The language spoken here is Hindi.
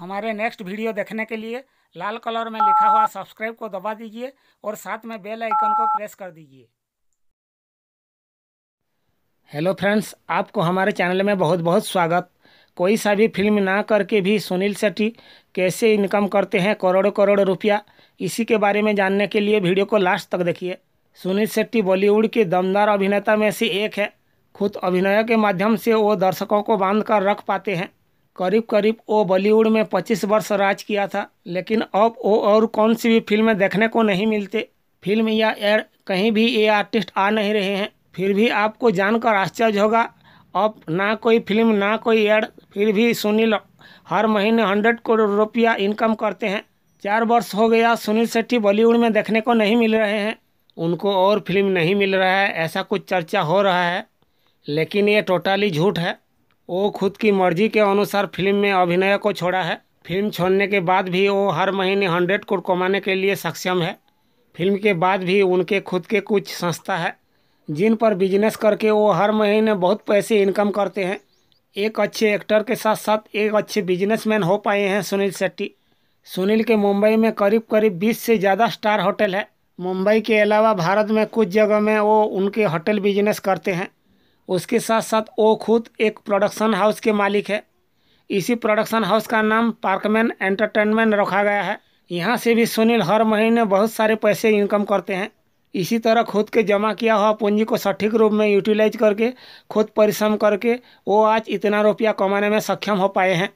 हमारे नेक्स्ट वीडियो देखने के लिए लाल कलर में लिखा हुआ सब्सक्राइब को दबा दीजिए और साथ में बेल आइकन को प्रेस कर दीजिए। हेलो फ्रेंड्स आपको हमारे चैनल में बहुत बहुत स्वागत। कोई सा भी फ़िल्म ना करके भी सुनील शेट्टी कैसे इनकम करते हैं करोड़ों करोड़ रुपया, इसी के बारे में जानने के लिए वीडियो को लास्ट तक देखिए। सुनील शेट्टी बॉलीवुड के दमदार अभिनेता में से एक है। खुद अभिनय के माध्यम से वो दर्शकों को बाँध कर रख पाते हैं। करीब करीब वो बॉलीवुड में 25 वर्ष राज किया था, लेकिन अब वो और कौन सी भी फ़िल्में देखने को नहीं मिलते। फ़िल्म या एड, कहीं भी ये आर्टिस्ट आ नहीं रहे हैं, फिर भी आपको जानकर आश्चर्य होगा। अब ना कोई फ़िल्म, ना कोई एड, फिर भी सुनील हर महीने हंड्रेड करोड़ रुपया इनकम करते हैं। चार वर्ष हो गया सुनील शेट्टी बॉलीवुड में देखने को नहीं मिल रहे हैं। उनको और फ़िल्म नहीं मिल रहा है, ऐसा कुछ चर्चा हो रहा है, लेकिन ये टोटली झूठ है। वो खुद की मर्ज़ी के अनुसार फ़िल्म में अभिनय को छोड़ा है। फ़िल्म छोड़ने के बाद भी वो हर महीने हंड्रेड करोड़ कमाने के लिए सक्षम है। फ़िल्म के बाद भी उनके खुद के कुछ संस्था है, जिन पर बिज़नेस करके वो हर महीने बहुत पैसे इनकम करते हैं। एक अच्छे एक्टर के साथ साथ एक अच्छे बिजनेसमैन हो पाए हैं सुनील शेट्टी। सुनील के मुंबई में करीब करीब बीस से ज़्यादा स्टार होटल है। मुंबई के अलावा भारत में कुछ जगह में वो उनके होटल बिज़नेस करते हैं। उसके साथ साथ वो खुद एक प्रोडक्शन हाउस के मालिक है। इसी प्रोडक्शन हाउस का नाम पार्कमैन एंटरटेनमेंट रखा गया है। यहाँ से भी सुनील हर महीने बहुत सारे पैसे इनकम करते हैं। इसी तरह खुद के जमा किया हुआ पूंजी को सटीक रूप में यूटिलाइज करके, खुद परिश्रम करके, वो आज इतना रुपया कमाने में सक्षम हो पाए हैं।